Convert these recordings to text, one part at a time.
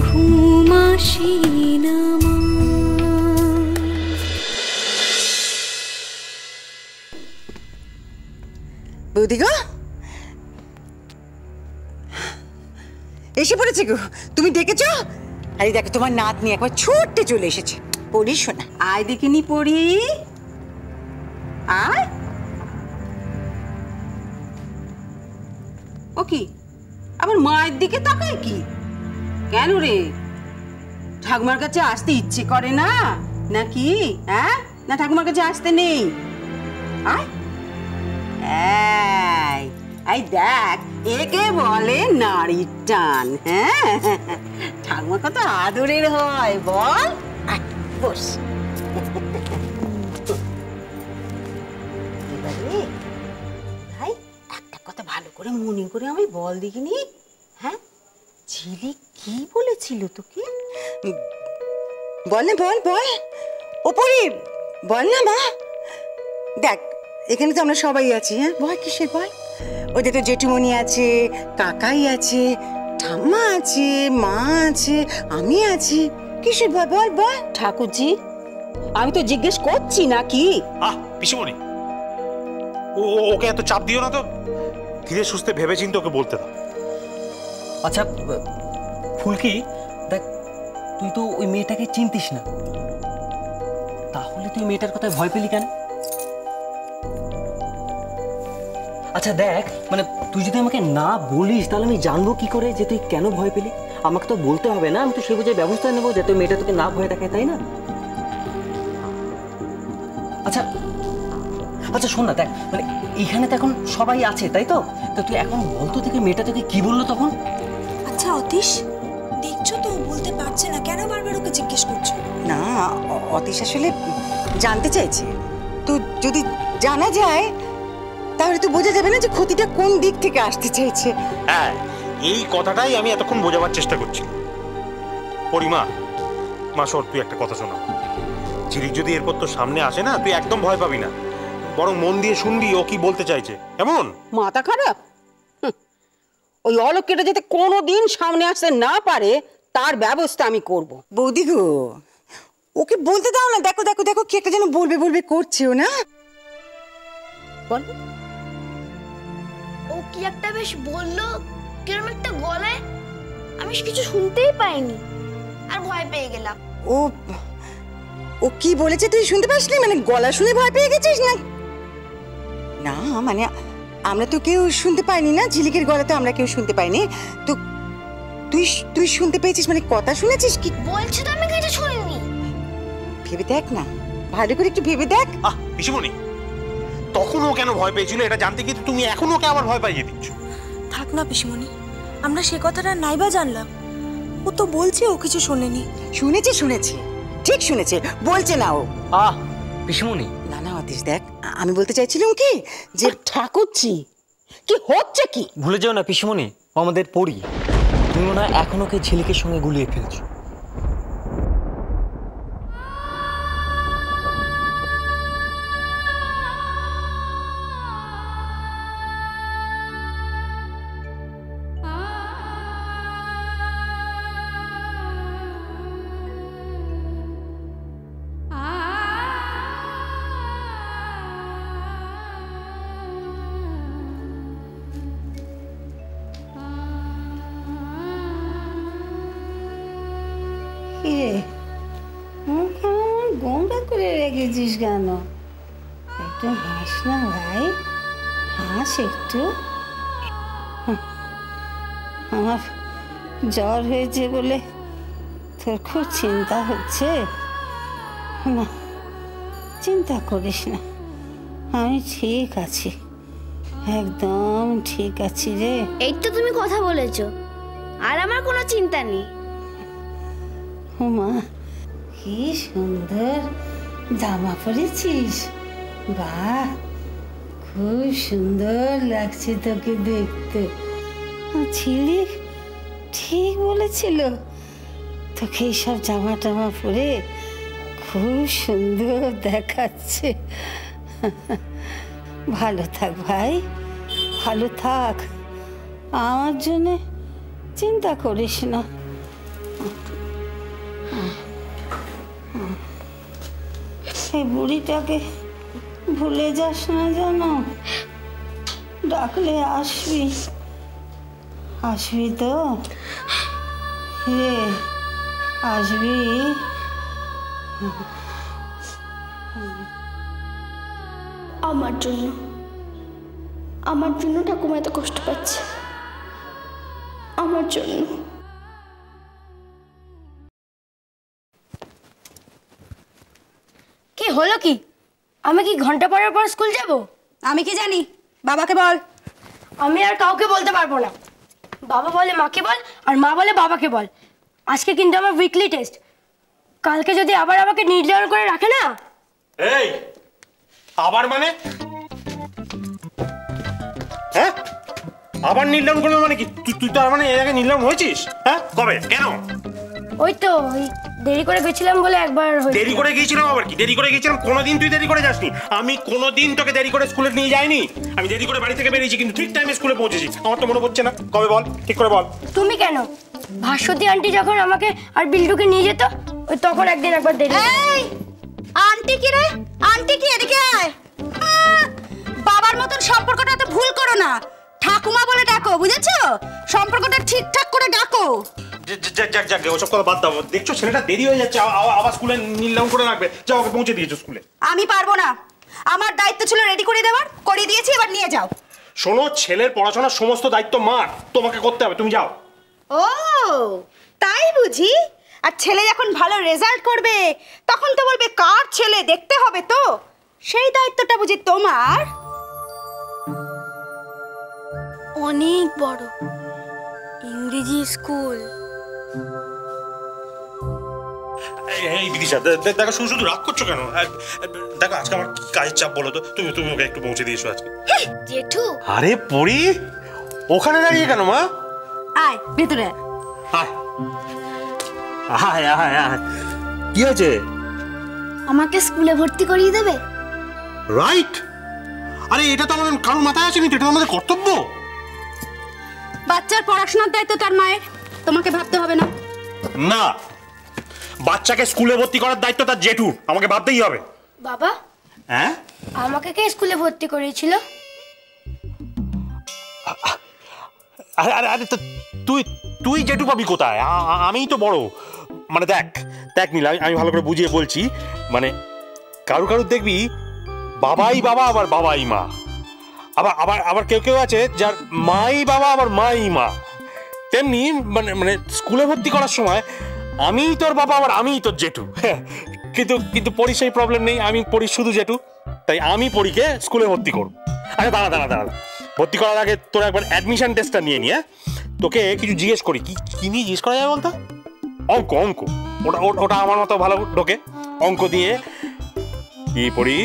ঘুম আসে বৌদি গো? এসে পড়েছে গো। তুমি ডেকেছ? আরে দেখো, তোমার নাতনি একবার ছোট্টে চলে এসেছে। পড়ি শোনা আয় দেখিনি পড়ি। আয়। ও কি? আবার মায়ের দিকে তাকায় কি? কেন রে? ঠাকুমার কাছে আসতে ইচ্ছে করে না? নাকি? হ্যাঁ না, ঠাকুমার কাছে আসতে নেই। এই দেখ, একে বলে নারীর টান হ্যাঁ? ঠাকুমা কত আদরের হয়, বল। বস। ভাই, একটা কথা ভালো করে মনে করে আমি বল দেখিনি ঝিলি কি বলেছিল তোকে? বল না বল বল। ওপরে বল না মা। দেখ এখানে তো আমরা সবাই আছি হ্যাঁ? বল কিসের বল? ওদের তো জেঠুমনি আছে কাকাই আছে ঠাম্মা আছে মা আছে আমি আছি। কিসের বল বল বল। ঠাকুরজি আমি তো জিজ্ঞেস করছি নাকি? আহ পিসিমণি। ও ও- ওকে এত চাপ দিও না তো। ধীরে সুস্থে ভেবে চিন্তে ওকে বলতে দাও। আচ্ছা ফুলকি, দেখ, তুই তো ওই মেয়েটাকে চিনতিস না। তাহলে তুই মেয়েটার কথায় ভয় পেলি কেন? আচ্ছা দেখ মানে তুই যদি আমাকে না বলিস, তাহলে আমি জানব কি করে যে তুই কেন ভয় পেলি? আমাকে তো বলতে হবে না, আমি তো সে বুঝে ব্যবস্থা নেব যাতে মেয়েটা তোকে না ভয় দেখায়, তাই না? আচ্ছা আচ্ছা শোন না, দেখ মানে এখানে তো এখন সবাই আছে, তাই তো? তো তুই এখন বলতো থেকে মেয়েটা তোকে কি বলল তখন? অতীশ দেখছ তো বলতে পারছে না কেন বারবার ওকে জিজ্ঞেস করছ? না অতীশ আসলে জানতে চাইছে। তো যদি জানা যায় তাহলে তো বোঝা যাবে না যে ক্ষতিটা কোন দিক থেকে আসতে চাইছে। হ্যাঁ এই কথাটাই আমি এতক্ষণ বোঝাবার চেষ্টা করছি। পরিমা মা সর তুই একটা কথা শোনা। ঝিলিক যদি এরপর তোর সামনে আসে না তুই একদম ভয় পাবি না। বরং মন দিয়ে শুনবি ও কি বলতে চাইছে। কেমন? মাথা খারাপ? ওই অলক্ষীটা যাতে কোনো দিন সামনে আসতে না পারে তার ব্যবস্থা আমি করব। বৌদি গো ওকে বলতে দাও না দেখো দেখো দেখো কি একটা যেন বলবে বলবে করছে ও না। বল। ও কি একটা বেশ বলল কিরম একটা গলায় আমি কিছু শুনতেই পাইনি আর ভয় পেয়ে গেলাম। ও ও কি বলেছে তুই শুনতে পাসনি? মানে গলা শুনে ভয় পেয়ে গেছিস না? না মানে আমরা তো কেউ শুনতে পাইনি না? ঝিলিকের গলা তো আমরা কেউ শুনতে পাইনি। তো তুই তুই শুনতে পেয়েছিস মানে কথা শুনেছিস কি? বলছে তো আমি কিছু শুনিনি। ভেবে দেখ না। ভালো করে একটু ভেবে দেখ। আহ পিসিমণি তখন ও কেন ভয় পেয়েছিল এটা জানতে কিন্তু তুমি এখন ওকে আবার ভয় পাইয়ে দিচ্ছ। থাক না পিসমণি আমরা সে কথাটা নাইবা জানলাম। ও তো বলছে ও কিছু শোনেনি। শুনেছে শুনেছে। ঠিক শুনেছে। বলছে না ও। আহ পিসমণি। না না অতীশ দেখ। আমি বলতে চাইছিলাম কি যে ঠাকুরছি কি হচ্ছে কি? ভুলে যাও না পিসমনি আমাদের পড়ি। তুমি না এখনও এখন ওকে ঝিলিকের সঙ্গে গুলিয়ে ফেলছো? কিরে মুখ কেমন গোমরা করে রেখেছিস কেন? একটু হাস না ভাই, হাস একটু। আমার জ্বর হয়েছে বলে তোর খুব চিন্তা হচ্ছে? না, চিন্তা করিস না, আমি ঠিক আছি, একদম ঠিক আছি রে। এই তো তুমি কথা বলেছ, আর আমার কোনো চিন্তা নেই। মা, কি সুন্দর জামা পরেছিস। বাহ, খুব সুন্দর লাগছে তোকে দেখতে। ছিলি? ঠিক বলেছিল। তোকে এইসব জামা টামা পরে খুব সুন্দর দেখাচ্ছে। ভালো থাক ভাই, ভালো থাক। আমার জন্যে চিন্তা করিস না। এই বুড়িটাকে ভুলে যাস না যেন। ডাকলে আসবি। আসবি তো? রে আসবি? আমার জন্য। আমার জন্য ঠাকুমা এত কষ্ট পাচ্ছে। আমার জন্য। হলো কি? আমি কি ঘণ্টা পরের পর স্কুল যাব? আমি কি জানি? বাবাকে বল। আমি আর কাউকে বলতে পারব না। বাবা বলে মাকে বল আর মা বলে বাবাকে বল। আজকে কিন্তু আমার উইকলি টেস্ট কালকে যদি আবার আমাকে নির্ধারণ করে রাখে না? এই আবার মানে? হ্যাঁ? আবার নির্লাম করবে মানে কি? তুই তুই তো আর মানে এর আগে নির্লাম হয়েছিস? হ্যাঁ? কবে? কেন? ওই তো ওই দেরি করে গেছিলাম বলে একবার দেরি করে গিয়েছিলাম আবার কি? দেরি করে গিয়েছিলাম কোনোদিন তুই দেরি করে যাসনি। আমি কোনোদিন তোকে দেরি করে স্কুলে নিয়ে যাইনি। আমি দেরি করে বাড়ি থেকে বেরিয়েছি কিন্তু ঠিক টাইমে স্কুলে পৌঁছেছি। আমার তো মনে পড়ছে না। কবে বল? ঠিক করে বল। তুমি কেন? ভাস্বতী আন্টি যখন আমাকে আর বিল্টুকে নিয়ে যেত ওই তখন একদিন একবার দেরি এই আন্টি কি রে? আন্টি কি এদিকে আয়? বাবার মতন সম্পর্কটা তো ভুল করো না। ঠাকুমা বলে ডাকো বুঝেছ? সম্পর্কটা ঠিকঠাক করে ডাকো। যাক যাক যাক ওসব কথা বাদ দাও। দেখছ ছেলেটা দেরি হয়ে যাচ্ছে আবার স্কুলে নিলাম করে রাখবে। যাও ওকে পৌঁছে দিয়েছ স্কুলে। আমি পারব না। আমার দায়িত্ব ছিল রেডি করে দেওয়ার করে দিয়েছি এবার নিয়ে যাও। শোনো ছেলের পড়াশোনার সমস্ত দায়িত্ব মার। তোমাকে করতে হবে তুমি যাও। ও তাই বুঝি? আর ছেলে যখন ভালো রেজাল্ট করবে তখন তো বলবে কার ছেলে? দেখতে হবে তো। সেই দায়িত্বটা বুঝি তোমার? অনেক বড়। ইংরেজি স্কুল। এই বিদিশা দেখো শুধু শুধু রাগ করছ কেন? দেখো আজকে আমার কাজের চাপ বলো তো। তুমি তুমি ওকে একটু পৌঁছে দিয়েছ আজকে। জেঠু। আরে পড়ি ওখানে দাঁড়িয়ে কেন মা? আয় ভেতরে আয়। আয় আয় আয়। কি হয়েছে? আমাকে স্কুলে ভর্তি করিয়ে দেবে? রাইট। আরে এটা তো আমাদের কারোর মাথায় আসেনি তো, এটা তো আমাদের কর্তব্য। বাচ্চার পড়াশোনার দায়িত্ব তার মায়ের। তোমাকে ভাবতে হবে না। না। বাচ্চাকে স্কুলে ভর্তি করার দায়িত্ব তার জেঠুর। আমাকে ভাবতেই হবে। বাবা? হ্যাঁ? আমাকে কে স্কুলে ভর্তি করিয়েছিল? আরে আরে আরে তুই তুই জেঠু পাবি কোথায়? আমিই তো বড়। মানে দেখ দেখ নীলা আমি- আমি ভালো করে বুঝিয়ে বলছি। মানে কারু কারু দেখবি বাবাই বাবা আবার বাবাই মা। আবার আবার আবার কেউ কেউ আছে যার মাই বাবা আবার মাই মা। তেমনি মানে মানে স্কুলে ভর্তি করার সময় আমিই তোর বাবা আবার আমিই তোর জেঠু। হ্যাঁ, কিন্তু কিন্তু পরি সেই প্রবলেম নেই আমি পড়ি শুধু জেঠু তাই আমি পরীকে স্কুলে ভর্তি করব। আরে দাঁড়া দাঁড়া দাঁড়া। ভর্তি করার আগে তোর একবার অ্যাডমিশন টেস্টটা নিয়ে নিয়ে তোকে কিছু জিজ্ঞেস করি কি কি নিয়ে জিজ্ঞেস করা যায় বলতো? অঙ্ক অঙ্ক। ওটা ওটা- ওটা আমার মতো ভালো ঢোকে অঙ্ক দিয়ে কি পড়ি?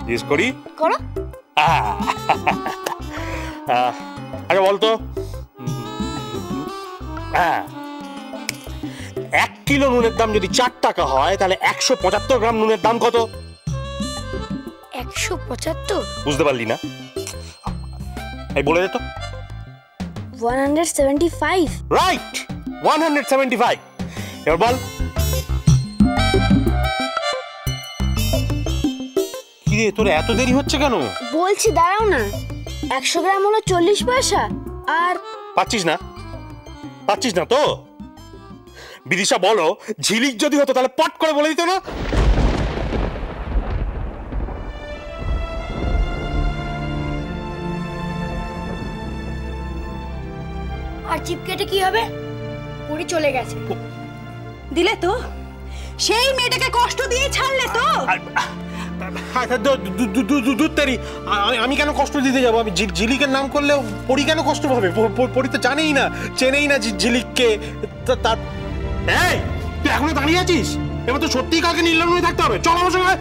জিজ্ঞেস করি? করো। আরে বলতো? হ্যাঁ। কিলো নুনের দাম যদি চার টাকা হয় তাহলে একশো পঁচাত্তর গ্রাম নুনের দাম কত? একশো পঁচাত্তর? বুঝতে পারলি না? এই বলে দে তো। One hundred seventy five right one hundred seventy five এবার বল। কিরে তোর এত দেরি হচ্ছে কেন? বলছি দাঁড়াও না। একশো গ্রাম হলো চল্লিশ পয়সা আর পাচ্ছিস না? পাচ্ছিস না তো? বিদিশা বলো ঝিলিক যদি হতো তাহলে পট করে বলে দিত না? আর চিপ কেটে কি হবে? পুরি চলে গেছে। দিলে তো? সেই মেয়েটাকে কষ্ট দিয়ে ছাড়লে তো? দুধ তারি আমি কেন কষ্ট দিতে যাব? আমি ঝিলিকের নাম করলে পরি কেন কষ্ট পাবে? প- প- পরি তো জানেই না চেনেই না ঝিলিককে। তার এই তুই এখনও দাঁড়িয়ে আছিস? এবার তো সত্যিই কালকে নির্লগ্ন হয়ে থাকতে হবে। চল আমার সঙ্গে।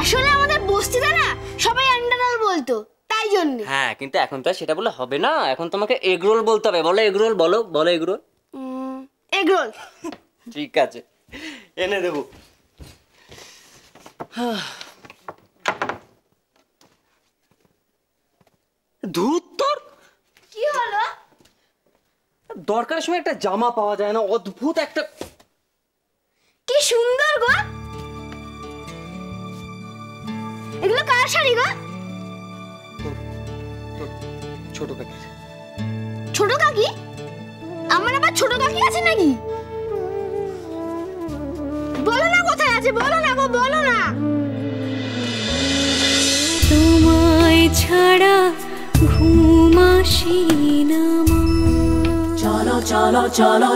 আসলে আমাদের বস্তিতে না সবাই বলতো তাই জন্য। হ্যাঁ কিন্তু এখন তো আর সেটা বলে হবে না। এখন তোমাকে এগ রোল বলতে হবে। বলো এগ রোল বলো বলো এগ রোল এগরোল। ঠিক আছে। এনে দেবো। তোর? কি হলো? দরকারের সময় একটা জামা পাওয়া যায় না অদ্ভুত একটা কি সুন্দর গো! এগুলো কার শাড়ি গো? ছোট কাকি। ছোট কাকি? আমার আবার ছোট কাকি আছে নাকি? বলো না কোথায় আছে বলো না গো বলো না। তোমায় ছাড়া ঘুম আসি না মা cholo, cholo,